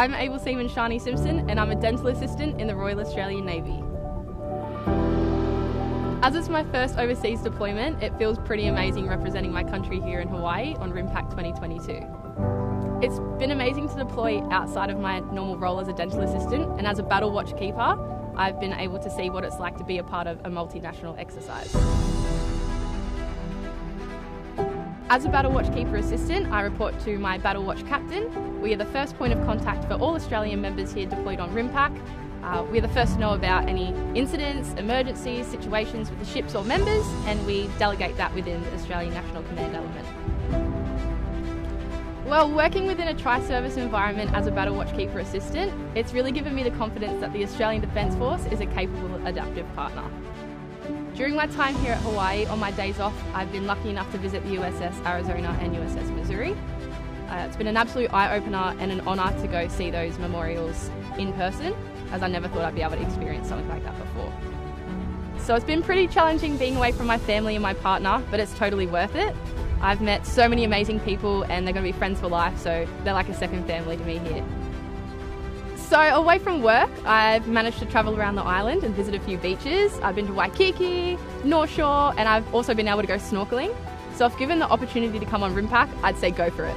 I'm Able Seaman Sharni Simpson and I'm a dental assistant in the Royal Australian Navy. As it's my first overseas deployment, it feels pretty amazing representing my country here in Hawaii on RIMPAC 2022. It's been amazing to deploy outside of my normal role as a dental assistant and as a battle watch keeper, I've been able to see what it's like to be a part of a multinational exercise. As a Battle Watch Keeper Assistant, I report to my Battle Watch Captain. We are the first point of contact for all Australian members here deployed on RIMPAC. Uh, we're the first to know about any incidents, emergencies, situations with the ships or members, and we delegate that within the Australian National Command element. Well, working within a tri-service environment as a Battle Watch Keeper Assistant, it's really given me the confidence that the Australian Defence Force is a capable, adaptive partner. During my time here at Hawaii, on my days off, I've been lucky enough to visit the USS Arizona and USS Missouri. Uh, it's been an absolute eye-opener and an honour to go see those memorials in person, as I never thought I'd be able to experience something like that before. So it's been pretty challenging being away from my family and my partner, but it's totally worth it. I've met so many amazing people and they're going to be friends for life, so they're like a second family to me here. So, away from work, I've managed to travel around the island and visit a few beaches. I've been to Waikiki, North Shore, and I've also been able to go snorkeling. So, if given the opportunity to come on RIMPAC, I'd say go for it.